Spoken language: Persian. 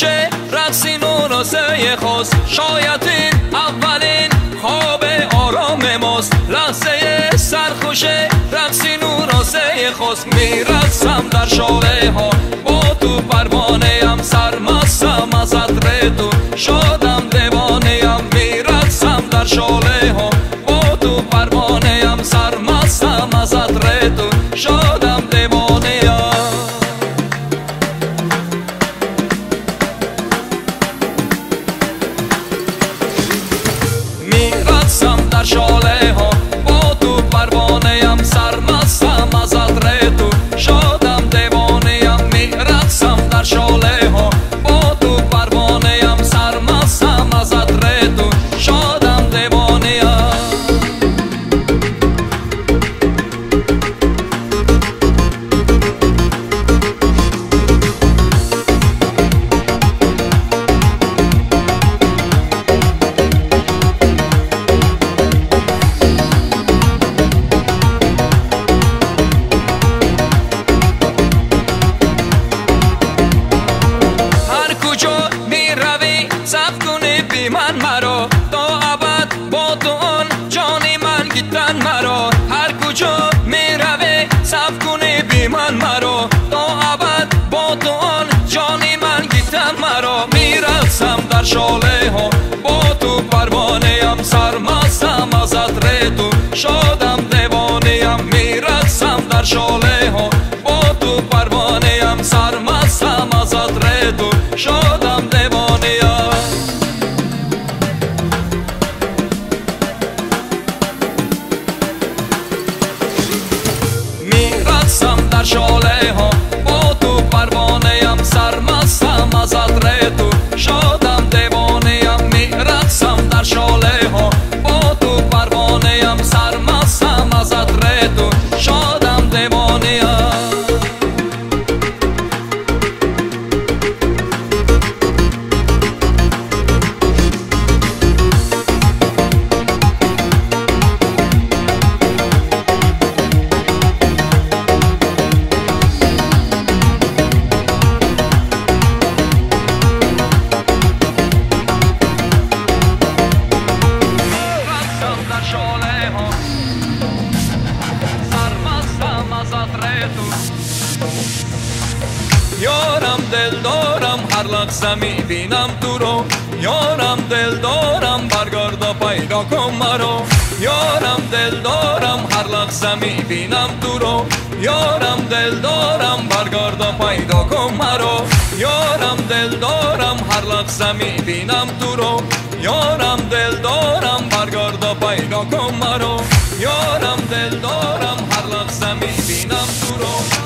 سرخوشه رقصین و ناسه خواست شاید این اولین خواب آرام ماست. لحظه سرخوشه رقصین و ناسه خواست میرقصم در شاله ها. با تو پروانه هم سرمستم از عطر تو. شادم دیوانه هم میرقصم در شاله ها. با تو پروانه هم سرمستم از عطر дар шолеҳо бо ту парвонеам сармастам азат рету шодам девонеам мирақсам дар шоле tu Joram del doram, harlak harlaksami vinam turo. Joram del doram, bargordo paigo komaro Joram del doram, harlak harlaksami vinam turo. Joram del doram, bargordo paigo komaro Joram del doram, harlaksami vinam turo. Joram del long